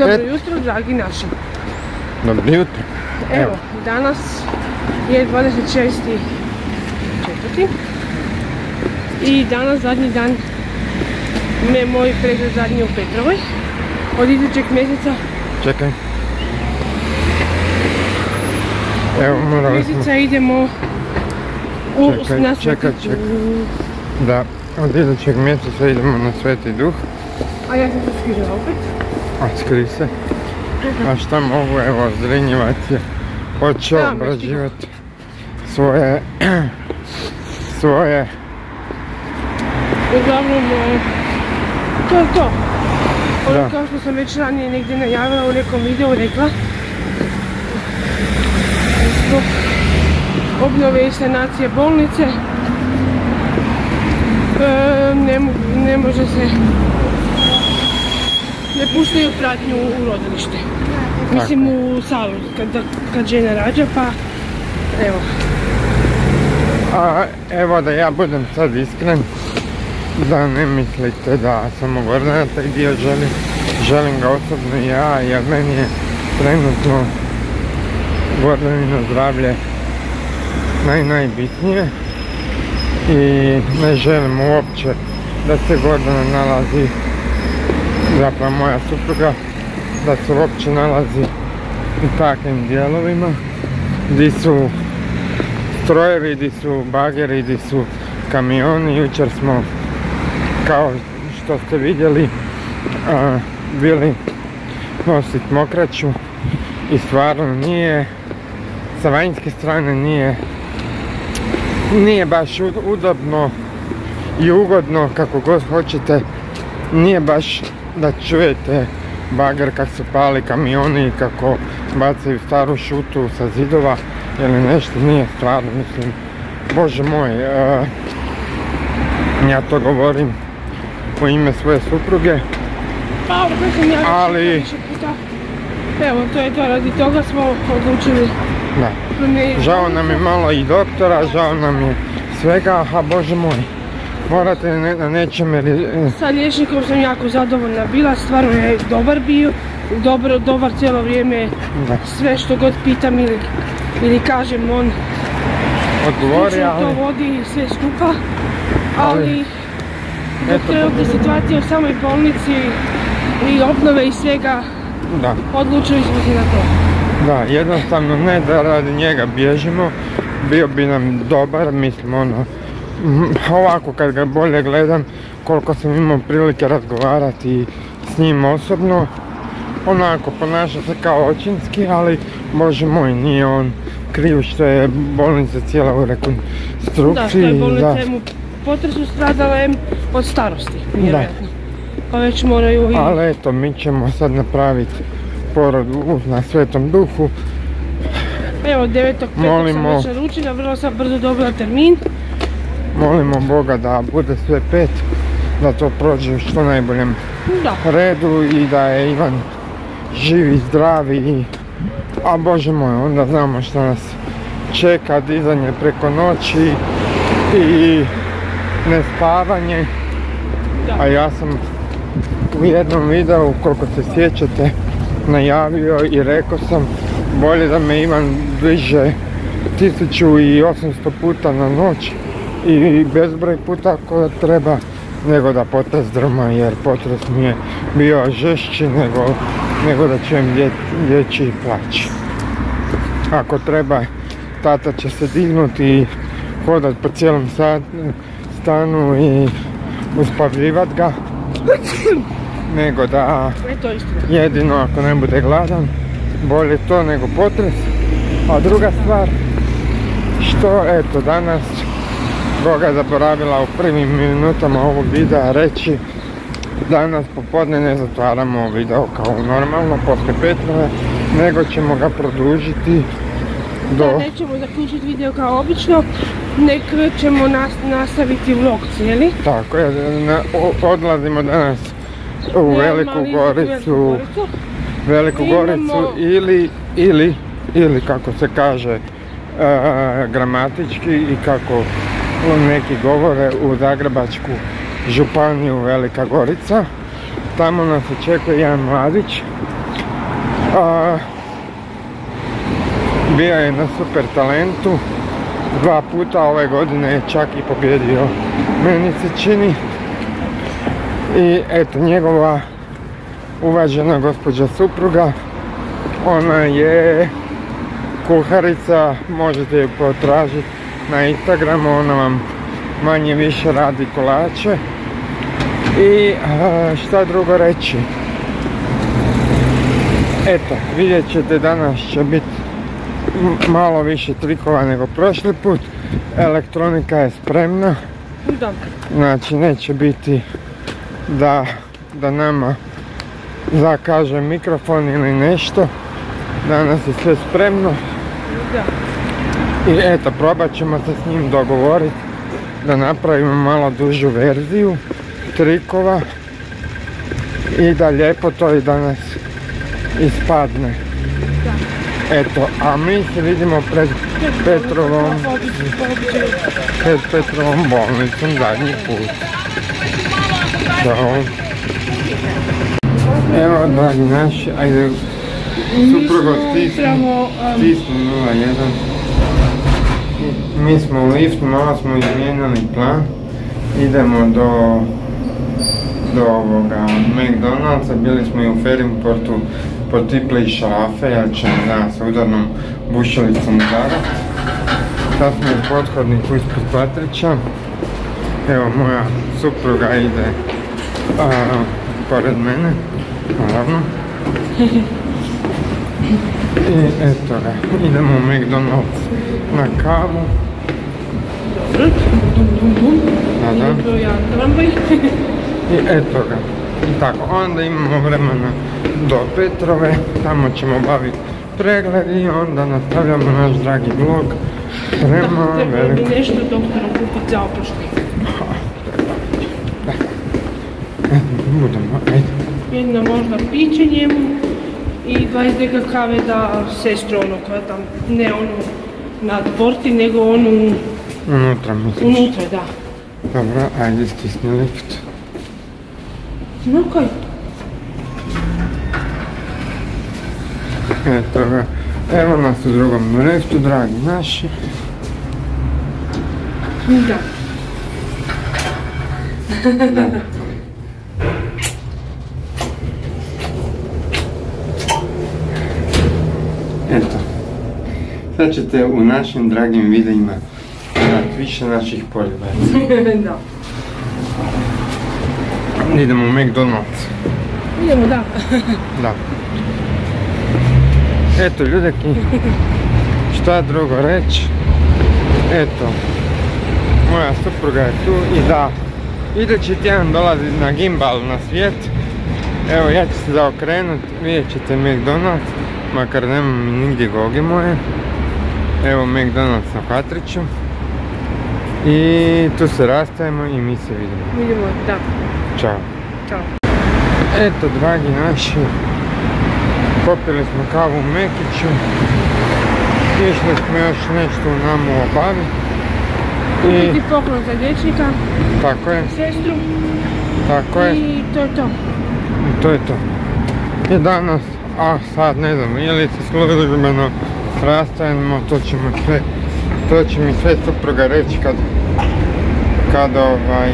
Dobro Et. jutro, dragi naši. Dobro jutro. Evo, danas je 26. četvrti. I danas zadnji dan me moj pregled zadnji u Petrovoj. Od idućeg mjeseca, Čekaj. Evo, morali mjeseca idemo u, Čekaj, na čekaj, Sveti- čekaj. da od idućeg mjeseca idemo na Sveti Duh. A ja sam se skrižila opet. A skri se. A šta mogu, evo, Zrinjevac je počeo obrađivati svoje, svoje, Uglavnom, e, to je to. Ono kao što sam već ranije negdje najavila u nekom videu rekla. Zbog obnove i sanacije bolnice e, ne može se ne puštaju pratnju u rodilište. Mislim u salu kad, kad žena rađa pa evo. a evo da ja budem sad iskren, da ne mislite da samo Gordana taj dio želim, želim ga osobno i ja, jer meni je trenutno Gordanino zdravlje naj, najbitnije i ne želim uopće da se Gordana nalazi, zapravo moja supruga, da se uopće nalazi u takvim dijelovima gdje su strojevi, gdje su bageri, gdje su kamioni. Jučer smo, kao što ste vidjeli, a, bili nosit mokraću i stvarno nije, sa vanjske strane nije, nije baš ud- udobno i ugodno, kako god hoćete, nije baš da čujete bager kad se pali kamioni i kako bacaju staru šutu sa zidova ili nešto, nije stvarno, mislim, bože moj, e, ja to govorim u ime svoje supruge, Pa, Ali-. Evo, to je to, radi toga smo odlučili da. Žao nam je malo i doktora, žao nam je svega, a bože moj, morate ne, na nečem, ri- Sa liječnikom sam jako zadovoljna bila, stvarno je dobar bio, dobro, dobar cijelo vrijeme, da, sve što god pitam ili, ili kažem on odgovori, ali, to vodi i sve skupa, ali Ali, ovdje situacije u samoj bolnici i obnove i svega, da. odlučili smo se na to. Da, jednostavno ne da radi njega bježimo, bio bi nam dobar, mislim ono, ovako kad ga bolje gledam, koliko sam imao prilike razgovarati s njim osobno, onako ponaša se kao očinski, ali bože moj, nije on kriv što je bolnica cijela u Da, što je rekonstrukciji. bolnica em u potresu stradala em od starosti, vjerojatno. Pa već moraju i... Ali eto, mi ćemo sad napraviti porod na Svetom Duhu, Evo, 9.5. sam već naručila, vrlo sam brzo dobila termin. Molimo Boga da bude sve pet, da to prođe u što najboljem Da, redu i da je Ivan živi, zdravi i a bože moj, onda znamo što nas čeka, dizanje preko noći i nespavanje. A ja sam u jednom videu, koliko se sjećate, najavio i rekao sam bolje da me Ivan diže 1800 puta na noć i bezbroj puta ako treba nego da potres drma jer potres mi je bio žešći nego, nego da čujem dje, dječji plać. Ako treba, tata će se dignuti i hodat po cijelom stanu i uspavljivat ga nego da e jedino ako ne bude gladan bolje to nego potres a druga stvar što eto danas Goga je zaboravila u prvim minutama ovog videa reći danas popodne ne zatvaramo video kao normalno poslije Petrove nego ćemo ga produžiti Da, do nećemo zaključiti video kao obično, nek ćemo nas- nastaviti vlog cijeli. tako je na- odlazimo danas u Veliku Goricu. Veliku Imamo- Goricu ili, ili, ili kako se kaže e, gramatički i kako neki govore u Zagrebačku županiju Velika Gorica. Tamo nas očekuje jedan mladić A, bio je na super talentu. Dva puta ove godine je čak i pobjedio. Meni se čini. I eto njegova uvažena gospođa supruga. Ona je kuharica, možete ju potražiti na Instagramu, ona vam manje više radi kolače. I šta drugo reći? Eto, vidjet ćete danas će biti malo više trikova nego prošli put. Elektronika je spremna. Znači neće biti da, da nama zakaže mikrofon ili nešto. Danas je sve spremno. I eto, probat ćemo se s njim dogovoriti da napravimo malo dužu verziju trikova i da lijepo to i danas ispadne. Eto, a mi se vidimo pred Petrovom, pred Petrovom bolnicom zadnji put. Evo, dragi naši, ajde, suprugo stisnu, stisnu 01. Mi smo u liftu, malo smo izmijenili plan. Idemo do do ovoga McDonald'sa, bili smo i u Ferimportu potipli šafe, ja ćemo danas sa udarnom bušelicom udarat. Sad smo u pothodniku ispod Patrića. Evo moja supruga ide pored mene, naravno. I eto ga, idemo u McDonald's na kavu. I eto ga. I tako, onda imamo vremena do Petrove, tamo ćemo baviti pregled i onda nastavljamo naš dragi vlog prema Treba mi nešto doktoru kupiti za oproštaj. Da. Budemo, ajde. Jedno možda piće njemu i 20 deka kave da sestru ono koja tam, ne onu na dvorti, nego onu... Unutra misliš? Unutra, da. Dobro, ajde stisni lift. No kaj? Eto ga, evo nas u drugom liftu, dragi naši. Da. Eto, sad ćete u našim dragim videima gledati više naših poljubaca. da. Idemo u McDonald's. Idemo, da. Da. Eto ljudeki, šta drugo reći. Eto, moja supruga je tu i da, idući tjedan dolazi na gimbal na svijet. Evo ja ću se zaokrenut, vidjet ćete McDonald's, makar nemam nigdje gogi moje. Evo McDonald's na Patriću. I tu se rastajemo i mi se vidimo. Vidimo, da. Ćao. Ćao. Eto, dragi naši, popili smo kavu u Mekiću. Išli smo još nešto u namu obaviti. Kupiti poklon za dječnika, Tako je, sestru tako je. i to je to. I to je to. I danas, a sad ne znam, ili se službeno rastajemo, to ćemo sve, to će mi sve supruga reći kad, kad ovaj,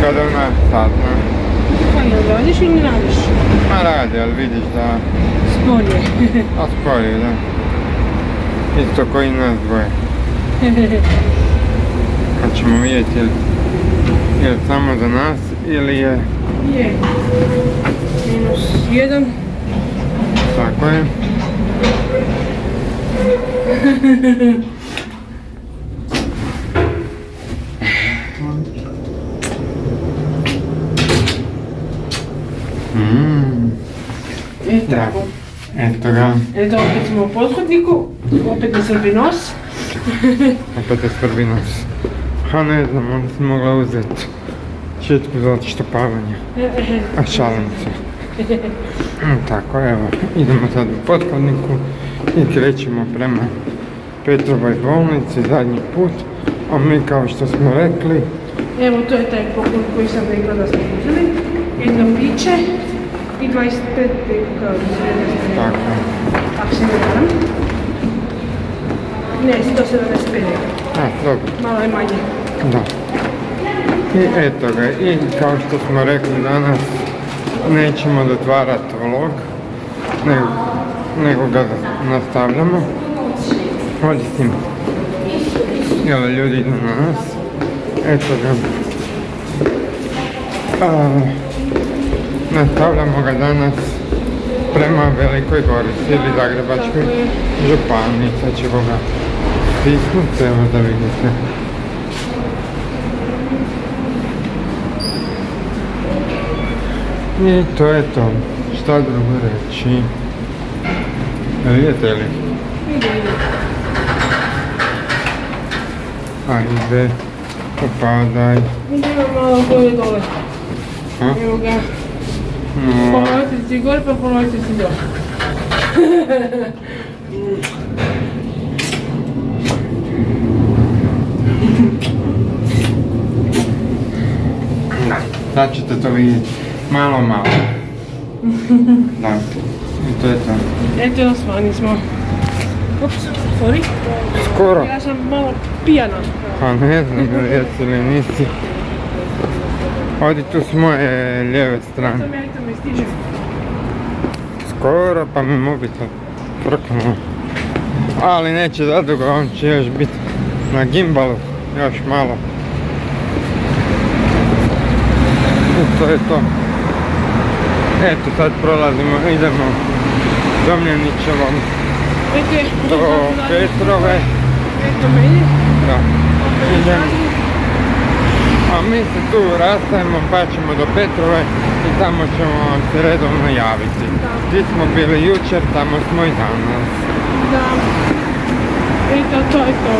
kad ona sazna. Kaj ne radiš ili ne radiš? Ma radi, ali vidiš da, Sporije. a spori, da. Isto koji nas dvoje. Kad ćemo vidjeti je li, je li samo za nas ili je, Je. Minus jedan. tako je. Mm, E da, eto ga, Eto, opet smo u pothodniku, opet na srbi nos. opet je svrbi nas. Ha ne znam, onda sam mogla uzeti četku za odštopavanje. A šalim se. Mm, Tako, evo, idemo sad u pothodniku i krećemo prema Petrovoj bolnici zadnji put. A mi kao što smo rekli, Evo, to je taj poklon koji sam rekla da smo uzeli. Jedno piće I 25 kao Tako. Ako se ne varam. Ne, 175 A, dobro. Malo je manje. Da. I eto ga, i kao što smo rekli danas, nećemo dotvarati vlog, nego, ga nastavljamo. Tim. Jel, ljudi idu na nas. Eto ga. Nastavljamo ga danas prema Velikoj Gorici ili Zagrebačkoj županiji. Sad ćemo ga stisnuti, evo da vidite. I to je to. Šta drugo reći? Vidite li? Ide. Ajde, popadaj. Idemo malo gore dole. Ha? Evo ga. No, Ponovite si gore pa ponovite si dole. sad ćete to vidjeti. Malo, malo. Da. I to je to. Eto, osvani smo. Ups, sorry. Skoro. Ja sam malo pijana. Pa ne znam jesi li nisi. Odi tu s moje lijeve strane. mi ja i to mi stiže. Skoro pa mi mobitel frknuo. Ali neće zadugo, on će još biti na gimbalu. Još malo. I to je to. Eto sad prolazimo, idemo je. do Petrove. Eto meni. Da. Opet. A mi se tu rastajemo pa ćemo do Petrove i tamo ćemo se redovno javiti. Gdje smo bili jučer, tamo smo i danas. Da. Eto, to je to.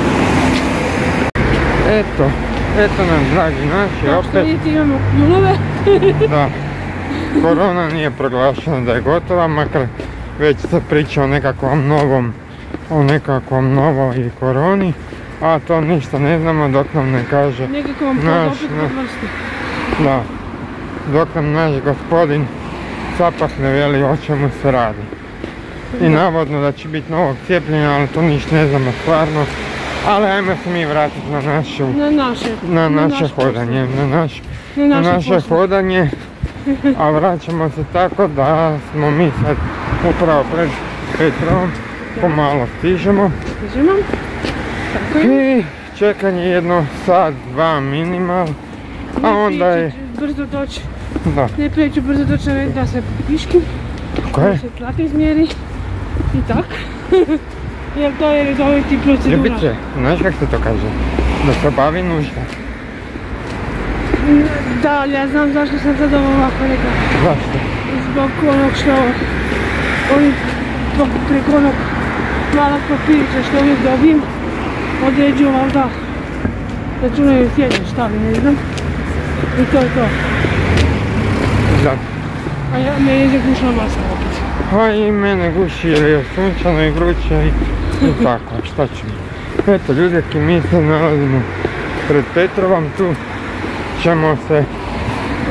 Eto, eto nam dragi naši Kao što opet. vidite imamo kljunove. Da, korona nije proglašena da je gotova, makar već se priča o nekakvom novom, o nekakvom novoj koroni, a to ništa ne znamo dok nam ne kaže, Nekako vam Naš, da, dok nam naš gospodin Capak ne veli o čemu se radi. I navodno da će biti novog cijepljenja, ali to ništa ne znamo stvarno. Ali ajmo se mi vratiti na našu, Na naše. na naše naš hodanje, na naš posao. na Na naše naše hodanje, a vraćamo se tako da smo mi sad upravo pred Petrovom, pomalo stižemo Stižemo. Tako je. i čekanje jedno sat, dva minimal, a onda je, Brzo doći. da, Najprije ću brzo doći na red da se piški. tako Da se tlak izmjeri. I tak. Jer to je redoviti procedura. ljubice, znaš kako se to kaže, da se obavi nužda, Da, ali ja znam zašto sam sad ovo ovako rekla. zašto? Zbog onog što oni preko onog malog papirića što uvijek dobijem određuju valjda računaju sjednje šta li ne znam. I to je to. Da. A ja me je zagušila maska opet. A i mene guši jer je sunčano i vruće i, i tako, šta ćemo. Eto ljudeki, mi se nalazimo pred Petrovom, tu ćemo se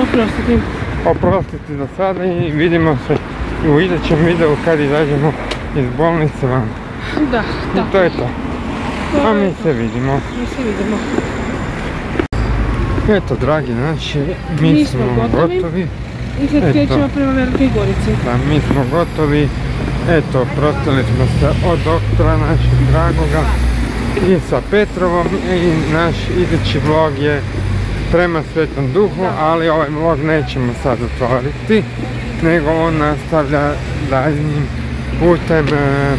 Oprostite. oprostiti za sada i vidimo se u idućem videu kad izađemo iz bolnice van. Da, I tako. to je to. A mi se vidimo. Mi se vidimo. Eto, dragi naši, mi, Mi smo gotovi. gotovi. I sad krećemo prema Velikoj Gorici. Da, mi smo gotovi. Eto, prostili smo se od doktora našeg dragoga i sa Petrovom i naš idući vlog je prema Svetom Duhu, Da. ali ovaj vlog nećemo sad otvoriti, nego on nastavlja daljnjim putem e,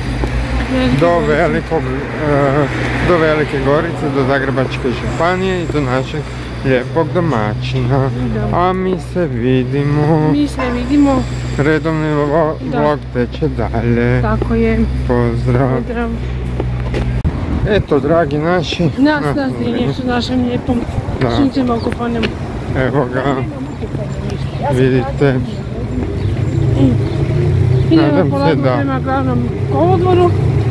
do velikog, e, do Velike Gorice, do Zagrebačke županije i do našeg lijepog domaćina. Da. A mi se vidimo, Mi se vidimo, redovni vlo- Da. vlog teče dalje. tako je. Pozdrav. Pozdrav. Eto, dragi naši. Nas na- nas dinje su našem lijepom Da. Evo ga, vidite. Idemo polako prema glavnom kolodvoru.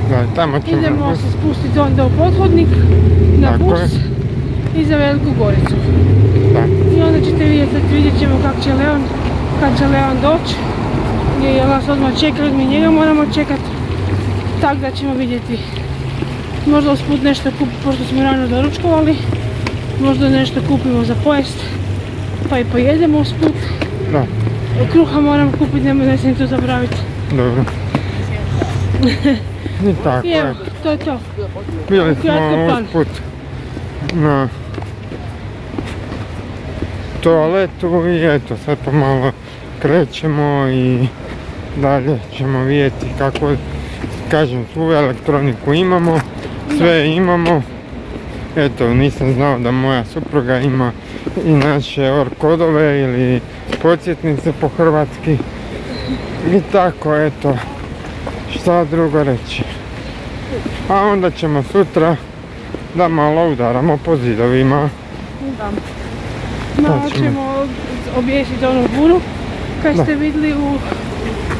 Da, tamo ćemo... Idemo se spustiti onda u pothodnik na Tako bus je. i za Veliku Goricu. Da, I onda ćete vidjeti, vidjet ćemo kako će Leon, kad će Leon doći. je nas odmah čekali, mi njega moramo čekat. Tako da ćemo vidjeti. Možda usput nešto kupiti, pošto smo rano doručkovali. Možda nešto kupimo za pojest. Pa i pojedemo usput. Da, Kruha moram kupiti, nemoj da se to zaboraviti. dobro. I tako I je. evo, to je to. Bili smo usput na toaletu i eto sad pomalo krećemo i dalje ćemo vidjeti kako kažem svu elektroniku imamo, sve imamo. Eto nisam znao da moja supruga ima i naše OR kodove ili podsjetnice po hrvatski. I tako eto, šta drugo reći. A onda ćemo sutra da malo udaramo po zidovima. Da. Malo Pa ćemo. ćemo objesiti onu buru. Da. ste vidjeli u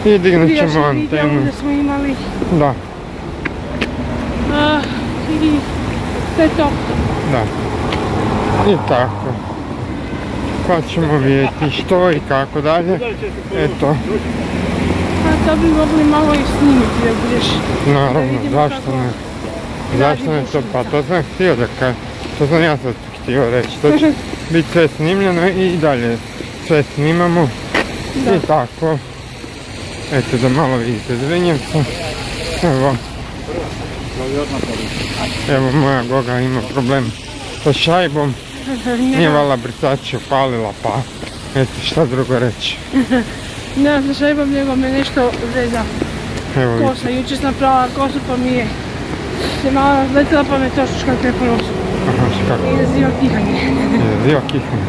I dignut ćemo prijašnjem videu antenu. da smo imali. Da, A, I to je to. da. I tako. Pa ćemo vidjeti što i kako dalje. Eto, A to bi mogli malo i snimiti da budeš. naravno, zašto ne? Zašto ne to? Pa to sam htio da ka... To sam ja sad htio reći. To će biti sve snimljeno i dalje sve snimamo. Da. I tako. Eto da malo vidite Zrinjevca. Evo. Evo moja Goga ima problem sa šajbom. Nije vala brisač upalila pa eto šta drugo reći. Ne sa šajbom nego me nešto zeza Evo kosa. Jučer sam napravila kosu pa mi je se malo razletila pa me to nosu. Aha, kako I izaziva kihanje. je, zio kihne.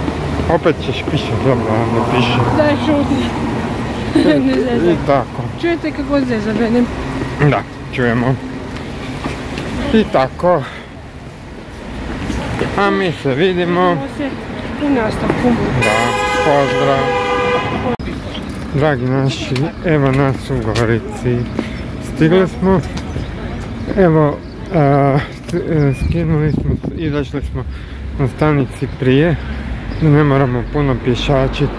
Opet ćeš piše, dobro, ne piše. Daj šuti. ne zezaj. I tako. Čujete kako zeza mene? Da, čujemo. I tako. A mi se vidimo. U nastavku. Da, pozdrav. Dragi naši, evo nas u Gorici. Stigli smo. Evo, a, e, skinuli smo, izašli smo na stanici prije. Da ne moramo puno pješačiti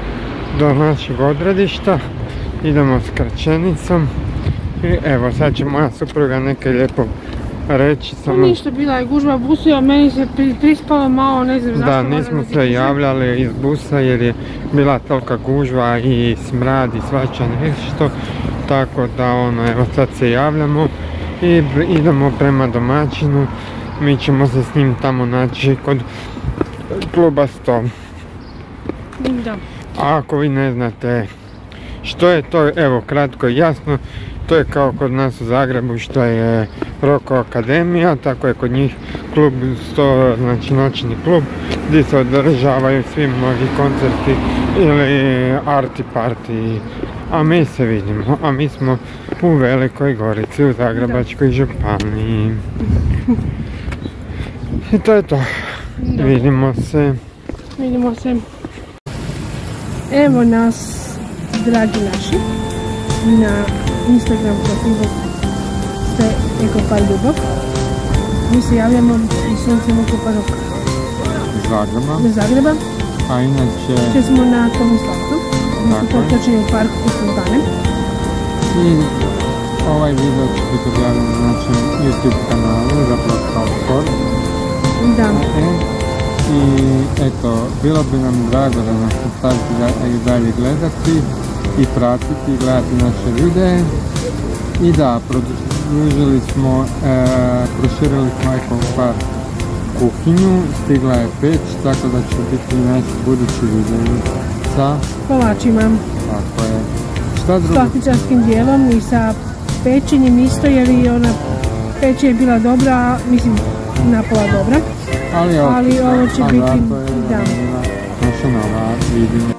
do našeg odredišta. Idemo skraćenicom. I evo, sad će moja supruga neke lijepo reći. Pa Samo ništa, bila je gužva busio, meni se pri- prispalo malo, ne znam Da, zašto. nismo valjda se javljali iz busa jer je bila tolika gužva i smrad i svača nešto. Tako da ono, evo sad se javljamo i idemo prema domaćinu. Mi ćemo se s njim tamo naći kod kluba 100. Da. A ako vi ne znate što je to, evo kratko i jasno, to je kao kod nas u Zagrebu što je Roko Akademija, tako je kod njih klub 100, znači noćni klub gdje se održavaju svi mnogi koncerti ili arti party. A mi se vidimo, a mi smo u Velikoj Gorici, u Zagrebačkoj županiji. I to je to. Da. Vidimo se. Vidimo se. Evo nas, dragi naši, na Instagram profilu ste Ekopar Ljubav. Mi se javljamo iz Suncem Ekoparog Zagreba, do Zagreba. a inače Sve smo na Tomislavcu. Mi smo Tako je. potočeni u parku Sultane. i ovaj video će biti objavljen na našem YouTube kanalu, zapravo kao sport. Da, E, I eto, bilo bi nam drago da nas nastavite da- i dalje gledati i pratiti, gledati naše videe. I da, produžili smo, e, proširili smo Ecopar kuhinju, stigla je peć, tako da će biti naši budući videi sa, kolačima. tako je, šta S drugo plastičarskim dijelom i sa pečenjem isto jer i ona peće je bila dobra, mislim napola dobra. Ali, Ali ovo će biti- da. naša nova vidim.